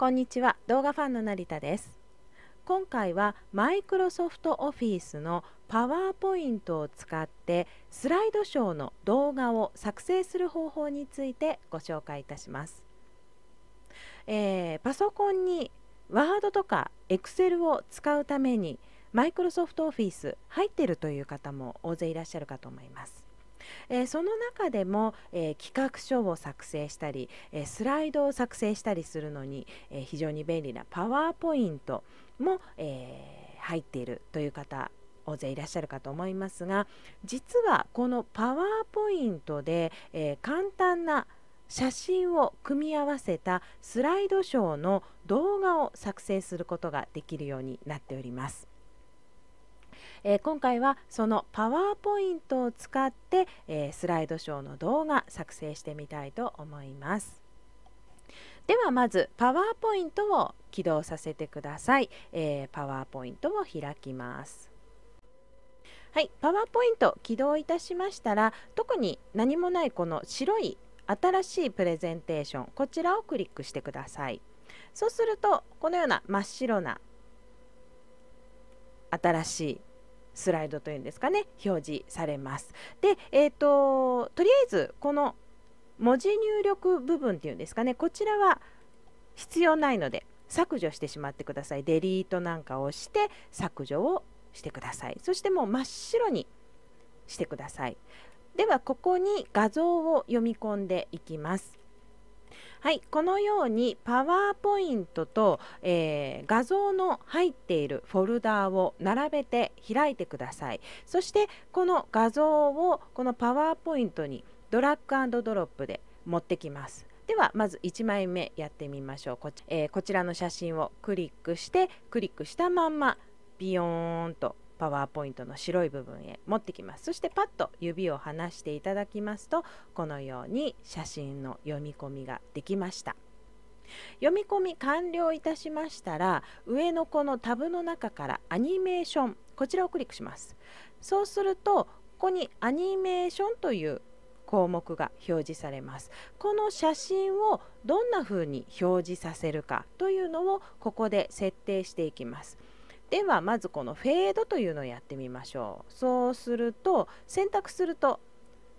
こんにちは。動画ファンの成田です。今回はマイクロソフトオフィスのパワーポイントを使ってスライドショーの動画を作成する方法についてご紹介いたします、えー、パソコンにワードとかエクセルを使うためにマイクロソフトオフィス入ってるという方も大勢いらっしゃるかと思います。えー、その中でも、えー、企画書を作成したり、えー、スライドを作成したりするのに、え非常に便利なパワーポイントも、え入っているという方大勢いらっしゃるかと思いますが実はこのパワーポイントで、え簡単な写真を組み合わせたスライドショーの動画を作成することができるようになっております。えー、今回はそのパワーポイントを使って、えー、スライドショーの動画作成してみたいと思います。ではまずパワーポイントを起動させてください、えー、パワーポイントを開きます。はい、パワーポイント起動いたしましたら特に何もないこの白い新しいプレゼンテーションこちらをクリックしてください。そうするとこのような真っ白な新しいスライドというんですかね表示されます。で、えーと、とりあえずこの文字入力部分っていうんですかねこちらは必要ないので削除してしまってください。デリートなんかを押して削除をしてください。そしてもう真っ白にしてください。ではここに画像を読み込んでいきます。はい、このようにパワーポイントと、えー、画像の入っているフォルダーを並べて開いてください。そしてこの画像をこのパワーポイントにドラッグドロップで持ってきます。ではまず1枚目やってみましょうこち,、えー、こちらの写真をクリックしてクリックしたまんまビヨーンとパワーポイントの白い部分へ持ってきます。そしてパッと指を離していただきますとこのように写真の読み込みができました。読み込み完了いたしましたら上のこのタブの中からアニメーションこちらをクリックします。そうするとここにアニメーションという項目が表示されます。この写真をどんな風に表示させるかというのをここで設定していきます。ではまずこのフェードというのをやってみましょう。そうすると選択すると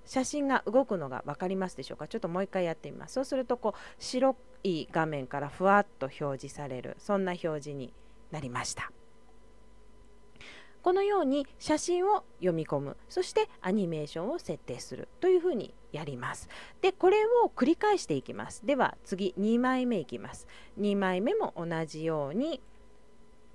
写真が動くのが分かりますでしょうか？ちょっともう一回やってみます。そうするとこう白い画面からふわっと表示されるそんな表示になりました。このように写真を読み込む。そしてアニメーションを設定する。というふうにやります。でこれを繰り返していきます。では次2枚目いきます。2枚目も同じように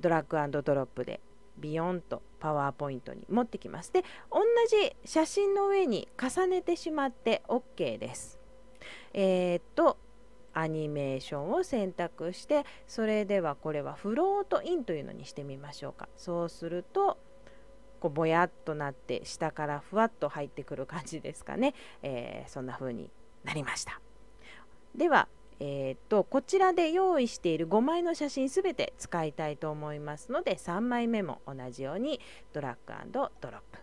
ドラッグドロップでビヨンとパワーポイントに持ってきます。で同じ写真の上に重ねてしまって OK です。えー、っとアニメーションを選択してそれではこれはフロートインというのにしてみましょうか。そうするとこうぼやっとなって下からふわっと入ってくる感じですかね、えー、そんな風になりましたではえー、っとこちらで用意している5枚の写真すべて使いたいと思いますので3枚目も同じようにドラッグドロップ。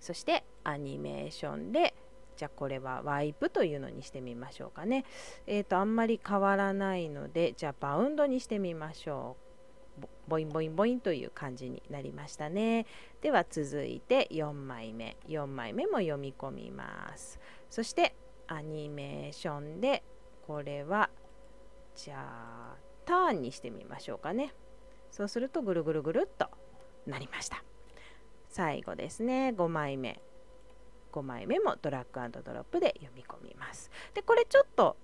そしてアニメーションでじゃあこれはワイプというのにしてみましょうかね。えー、とあんまり変わらないのでじゃあバウンドにしてみましょう。ボインボインボインという感じになりましたね。では続いて4枚目。4枚目も読み込みます。そしてアニメーションでこれはじゃあターンにしてみましょうかね。そうするとぐるぐるぐるっとなりました。最後ですね。5枚目。5枚目もドラッグドロップで読み込みます。でこれちょっと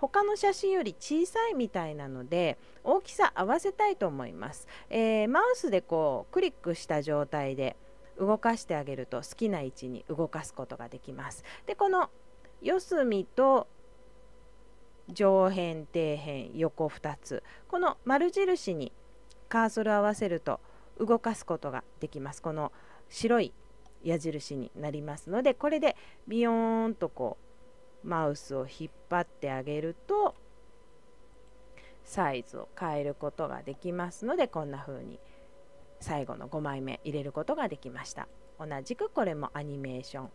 他の写真より小さいみたいなので大きさ合わせたいと思います、えー、マウスでこうクリックした状態で動かしてあげると好きな位置に動かすことができます。でこの四隅と上辺底辺横2つ。この丸印にカーソルを合わせると動かすことができます。この白い矢印になりますのでこれでビヨーンとこうマウスを引っ張ってあげるとサイズを変えることができますのでこんな風に最後の5枚目入れることができました。同じくこれもアニメーション。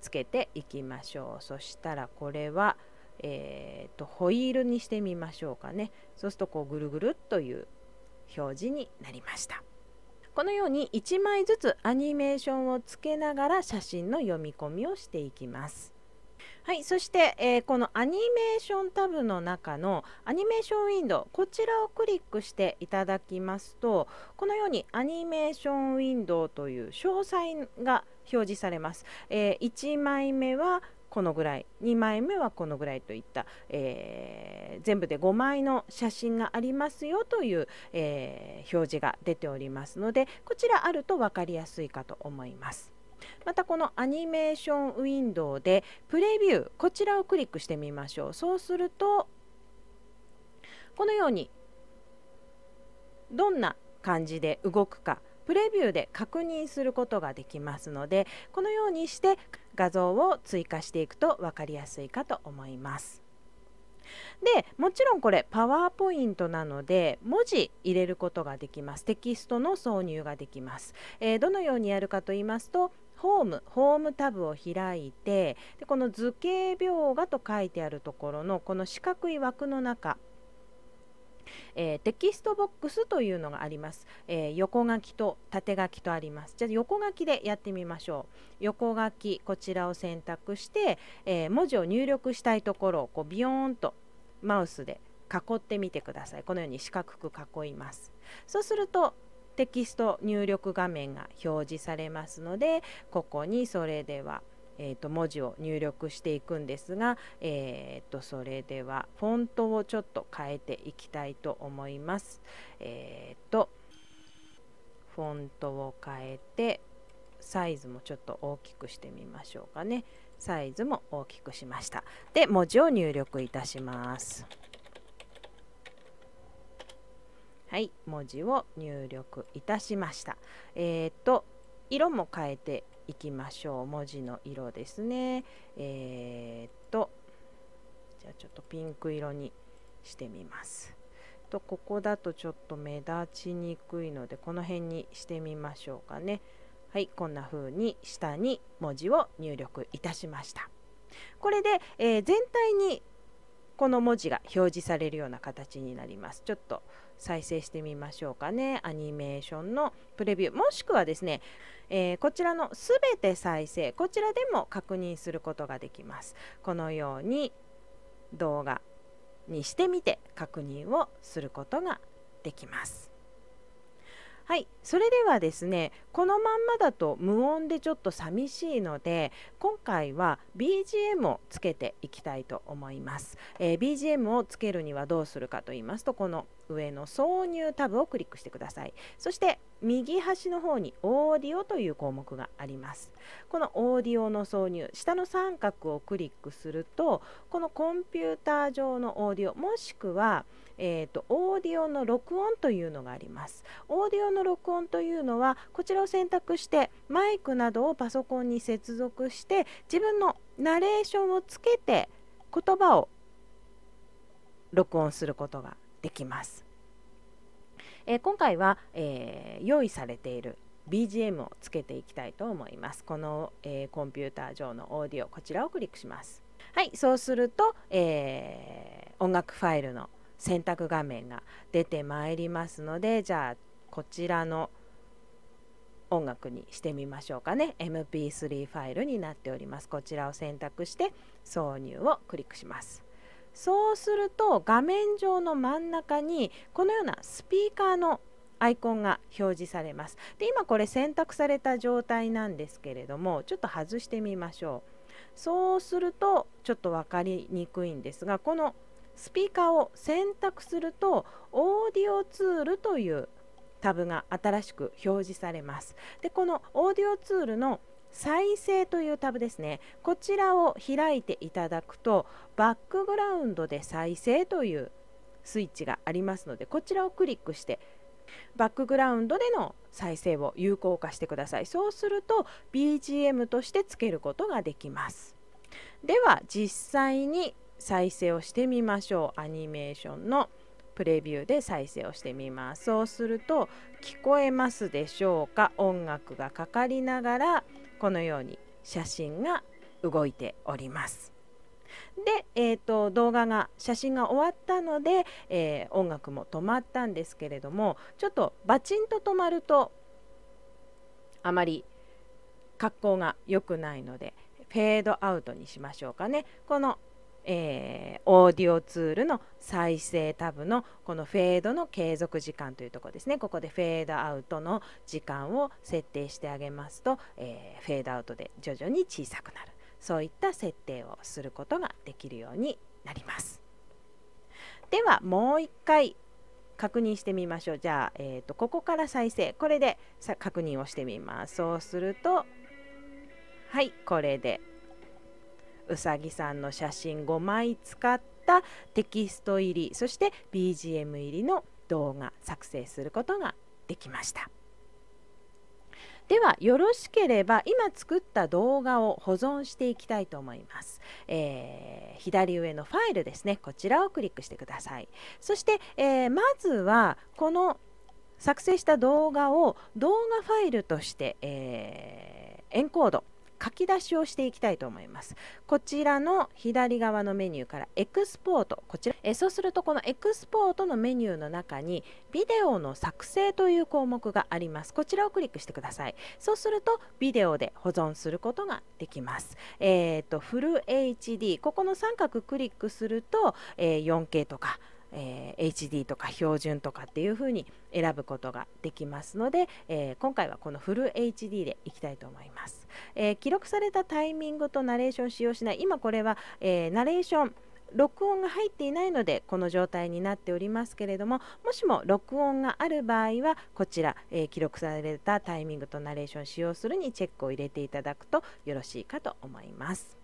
つけていきましょう。そしたらこれは、えーと、ホイールにしてみましょうかね。そうするとこうぐるぐるっという表示になりました。このように1枚ずつアニメーションをつけながら写真の読み込みをしていきます。はい、そして、えー、このアニメーションタブの中のアニメーションウィンドウこちらをクリックしていただきますとこのようにアニメーションウィンドウという詳細が表示されます、えー、1枚目はこのぐらい2枚目はこのぐらいといった、えー、全部で5枚の写真がありますよという、えー、表示が出ておりますのでこちらあると分かりやすいかと思います。またこのアニメーションウィンドウでプレビューこちらをクリックしてみましょうそうするとこのようにどんな感じで動くかプレビューで確認することができますのでこのようにして画像を追加していくと分かりやすいかと思います。でもちろんこれパワーポイントなので文字入れることができますテキストの挿入ができます、えー、どのようにやるかと言いますとホームホームタブを開いてでこの図形描画と書いてあるところのこの四角い枠の中えー、テキストボックスというのがあります、えー、横書きと縦書きとあります。じゃあ横書きでやってみましょう。横書きこちらを選択して、えー、文字を入力したいところをこうビヨーンとマウスで囲ってみてください。このように四角く囲います。そうするとテキスト入力画面が表示されますのでここにそれでは、えー、と文字を入力していくんですが、えー、とそれではフォントをちょっと変えていきたいと思います。えー、とフォントを変えてサイズもちょっと大きくしてみましょうかね。サイズも大きくしました。で、文字を入力いたします。はい、文字を入力いたしました。えー、っと、色も変えていきましょう。文字の色ですね。えー、っと、じゃあちょっとピンク色にしてみます。と、ここだとちょっと目立ちにくいので、この辺にしてみましょうかね。はい、こんな風に下に文字を入力いたしました。これで、えー、全体にこの文字が表示されるような形になります。ちょっと再生してみましょうかね。アニメーションのプレビュー、もしくはですね、えー、こちらのすべて再生、こちらでも確認することができます。このように動画にしてみて確認をすることができます。はい、それではですねこのまんまだと無音でちょっと寂しいので今回は BGM をつけていきたいと思います、えー、BGM をつけるにはどうするかと言いますとこの上の挿入タブをクリックしてください。そして右端の方にオーディオという項目があります。このオーディオの挿入下の三角をクリックするとこのコンピューター上のオーディオもしくはえーと、オーディオの録音というのがあります。オーディオの録音というのはこちらを選択してマイクなどをパソコンに接続して自分のナレーションをつけて言葉を録音することができます。えー、今回は、えー、用意されている BGM をつけていきたいと思います。この、えー、コンピューター上のオーディオこちらをクリックします。はい、そうすると、えー、音楽ファイルの選択画面が出てまいりますのでじゃあこちらの音楽にしてみましょうかね。MP3 ファイルになっております。こちらを選択して挿入をクリックします。そうすると画面上の真ん中にこのようなスピーカーのアイコンが表示されます。で今これ選択された状態なんですけれどもちょっと外してみましょう。そうするとちょっと分かりにくいんですがこのスピーカーを選択するとオーディオツールというタブが新しく表示されます。でこのオーディオツールの再生というタブですね。こちらを開いていただくとバックグラウンドで再生というスイッチがありますのでこちらをクリックしてバックグラウンドでの再生を有効化してください。そうすると BGM としてつけることができます。では実際に再生をしてみましょう。アニメーションのプレビューで再生をしてみます。そうすると聞こえますでしょうか？音楽がかかりながらこのように写真が動いております。で、えーと、動画が写真が終わったので、えー、音楽も止まったんですけれどもちょっとバチンと止まるとあまり格好が良くないのでフェードアウトにしましょうかね。この、えー、オーディオツールの再生タブのこのフェードの継続時間というところですね。ここでフェードアウトの時間を設定してあげますと、えー、フェードアウトで徐々に小さくなる。そういった設定をすることができるようになります。ではもう一回確認してみましょう。じゃあ、えーと、ここから再生。これでさ確認をしてみます。そうするとはいこれで。うさぎさんの写真5枚使ったテキスト入りそして BGM 入りの動画作成することができました。ではよろしければ今作った動画を保存していきたいと思います、えー、左上のファイルですね。こちらをクリックしてください。そして、えー、まずはこの作成した動画を動画ファイルとして、えー、エンコード書き出しをしていきたいと思います。こちらの左側のメニューからエクスポート、こちらえそうするとこのエクスポートのメニューの中にビデオの作成という項目があります。こちらをクリックしてください。そうするとビデオで保存することができます。えーと、フル HD、ここの三角クリックすると、えー、4K とかえー、HD とか標準とかっていう風に選ぶことができますので、えー、今回はこのフル HD でいきたいと思います、えー、記録されたタイミングとナレーション使用しない今これは、えナレーション録音が入っていないのでこの状態になっておりますけれどももしも録音がある場合はこちら、え記録されたタイミングとナレーション使用するにチェックを入れていただくとよろしいかと思います。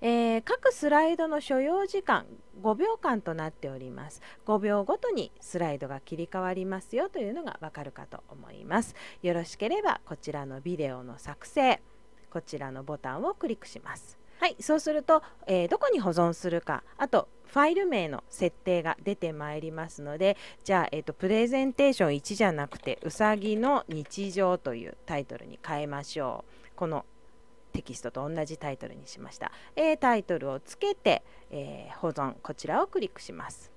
えー、各スライドの所要時間5秒間となっております。5秒ごとにスライドが切り替わりますよというのがわかるかと思います。よろしければこちらのビデオの作成こちらのボタンをクリックします。はいそうすると、えー、どこに保存するかあとファイル名の設定が出てまいりますのでじゃあ、えーと、プレゼンテーション1じゃなくてうさぎの日常というタイトルに変えましょう。このテキストと同じタイトルにしました、えー、タイトルをつけて、えー、保存。こちらをクリックします。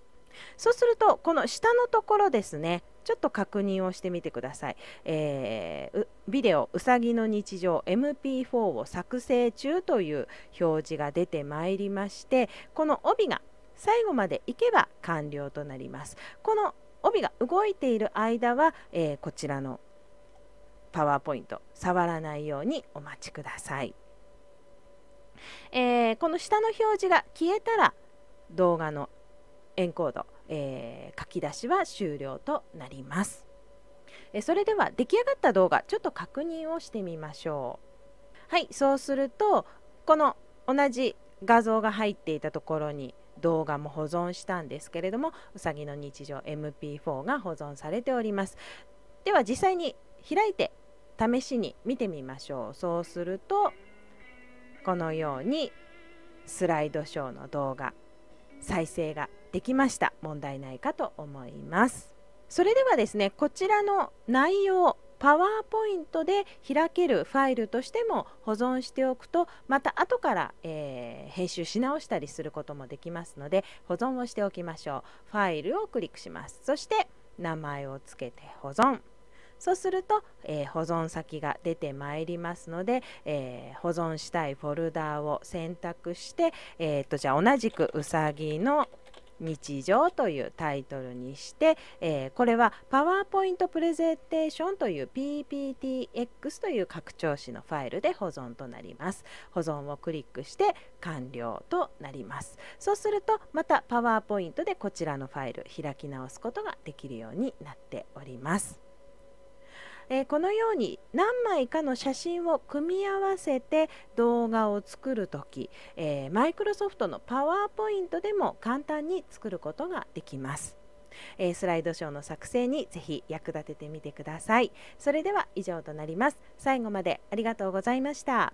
そうするとこの下のところですね。ちょっと確認をしてみてください、えー、ビデオうさぎの日常 MP4 を作成中という表示が出てまいりましてこの帯が最後までいけば完了となります。この帯が動いている間は、えー、こちらのパワーポイント触らないようにお待ちください、えー、この下の表示が消えたら動画のエンコード、えー、書き出しは終了となります、えそれでは出来上がった動画ちょっと確認をしてみましょう。はいそうするとこの同じ画像が入っていたところに動画も保存したんですけれどもうさぎの日常 MP4 が保存されております。では実際に開いて試しに見てみましょう。そうするとこのようにスライドショーの動画再生ができました。問題ないかと思います。それではですねこちらの内容パワーポイントで開けるファイルとしても保存しておくとまた後から、えー、編集し直したりすることもできますので保存をしておきましょう。ファイルをクリックします。そして名前をつけて保存。そうすると、えー、保存先が出てまいりますので、えー、保存したいフォルダを選択して、えー、とじゃあ同じくうさぎの日常というタイトルにして、えー、これはパワーポイントプレゼンテーションという PPTX という拡張子のファイルで保存となります。保存をクリックして完了となります。そうするとまたパワーポイントでこちらのファイル開き直すことができるようになっております。えー、このように何枚かの写真を組み合わせて動画を作るとき、えマイクロソフトのパワーポイントでも簡単に作ることができます。えー、スライドショーの作成にぜひ役立ててみてください。それでは以上となります。最後までありがとうございました。